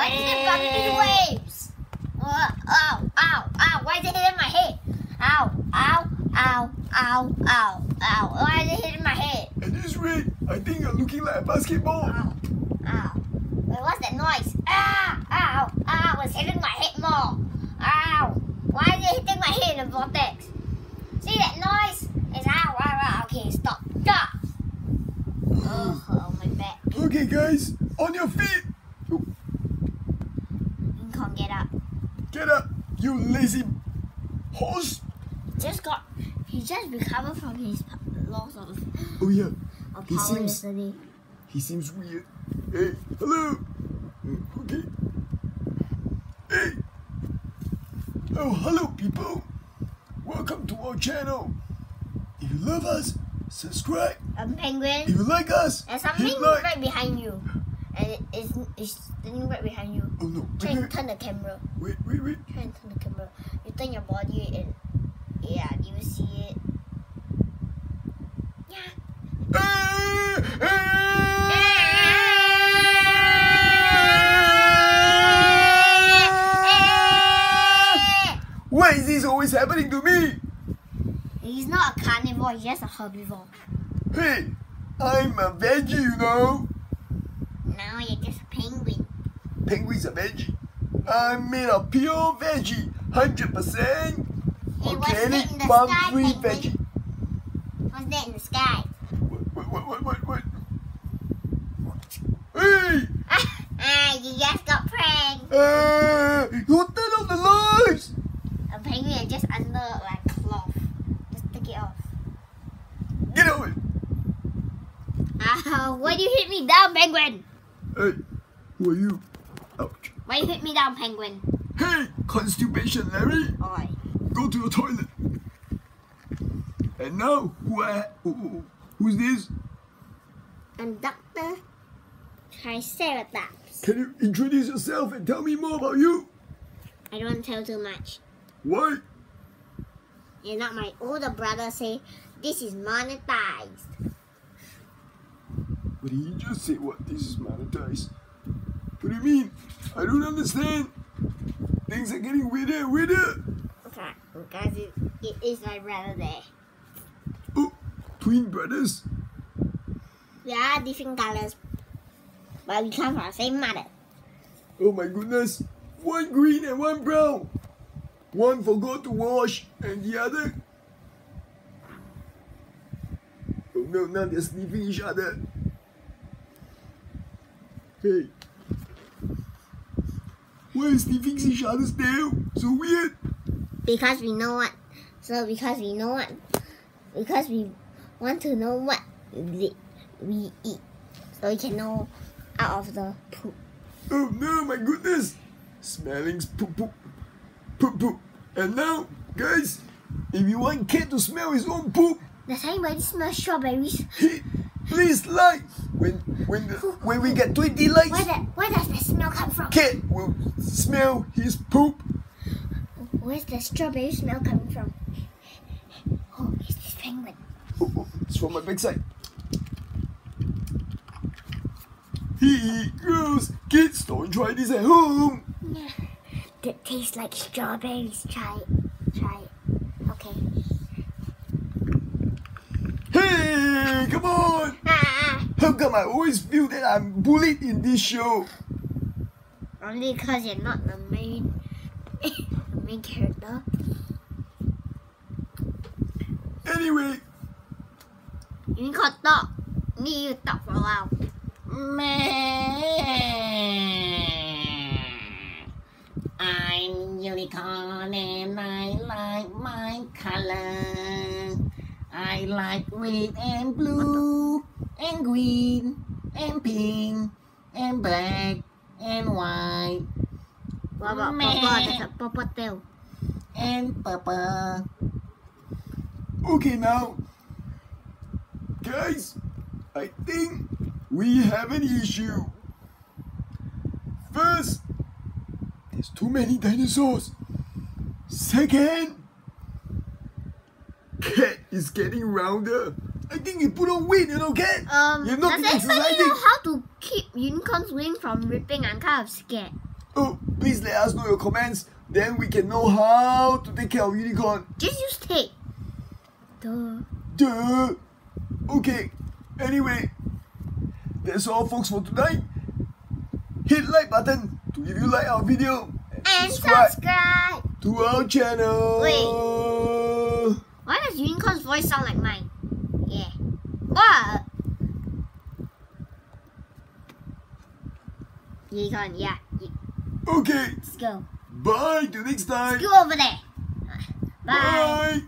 Why is it bumping waves? Uh, ow, ow, ow. Why is it hitting my head? Ow, ow, ow, ow, ow, ow. Why is it hitting my head? At this rate, I think you're looking like a basketball. Ow, ow. Wait, what's that noise? Ah, ow, ow. It's hitting my head more. Ow. Why is it hitting my head in the vortex? See that noise? It's ow, ow, ow. Okay, stop. Stop. Oh, oh my back. Okay, guys, on your feet. Lincoln, get up. Get up, you lazy horse. Just got. He just recovered from his loss of, Oh yeah, of He power seems- yesterday. he seems weird. Hey, hello. Mm, Okay. Hey. Oh, hello, people. Welcome to our channel. If you love us, subscribe. Um, penguin. If you like us, There's something like. right behind you. And it is it's standing right behind you. Oh no! Try and turn the camera. wait, wait, wait. Try and turn the camera. You turn your body and yeah, do you see it? Yeah. Ah, ah. Why is this always happening to me? He's not a carnivore, he's just a herbivore. Hey, I'm a veggie, you know. Now you're just a penguin. Penguins are veggie. I'm made of pure veggie, hundred percent Hey, organic, that in the palm sky, free penguin? veggie. What's that in the sky? What, what, what, what, what? Hey, ah, you just got pranked. uh, you turn off the lights. A penguin just under like cloth. Just take it off. Get away. Ah, why do you hit me down, penguin? Hey, who are you? Ouch. Why you hit me down, penguin? Hey, constipation, Larry. Oi. Go to the toilet. And now, who I, who, who- who's this? I'm Dr. Triceratops. Can you introduce yourself and tell me more about you? I don't want to tell too much. Why? And not my older brother say this is monetized. He just said what? This is monetized. What do you mean? I don't understand. Things are getting weirder and weirder. Okay, because it, it is my brother there. Oh, twin brothers. We are different colors, but we come from the same mother. Oh my goodness. One green and one brown. One forgot to wash and the other. Oh no, now they're sniffing each other. Hey. Why is sniffing each other's tail? So weird. Because we know what. So because we know what. Because we want to know what we we eat. So we can know out of the poop. Oh no, my goodness! Smelling poop poop. Poop poop. And now, guys, if you want cat to smell his own poop, Does anybody smell strawberries? please like when when the, when we get 20 likes, Where that where does the smell come from? cat will smell his poop. Where's the strawberry smell coming from? Oh, it's this penguin. Oh, oh, it's from my big side. He gross. Kids don't try this at home. Yeah. That tastes like strawberries. Try it. Try it. Okay. Hey, come on! Ah, How come I always feel that I'm bullied in this show? only because you're not the main the main character. Anyway, You can talk. Me, you talk for a while. I'm unicorn and I like my color. I like red and blue and green and pink and black and white What about Papa? There's a Papa tail. and purple. okay now. Guys, I think we have an issue. First, there's too many dinosaurs. Second, cat is getting rounder. I think you put on weight, you know, cat. Um, You've not does anybody know how to keep unicorn's wing from ripping? I'm kind of scared. Oh, please let us know your comments. Then we can know how to take care of unicorn. Just use tape. Duh. Duh. Okay. Anyway, that's all, folks, for tonight. Hit like button to if you like our video And subscribe subscribe. to our channel. Wait. Why does unicorn's voice sound like mine? What? Unicorn, yeah. y- Okay. Let's go. Bye. Till next time. Go over there. Bye. Bye.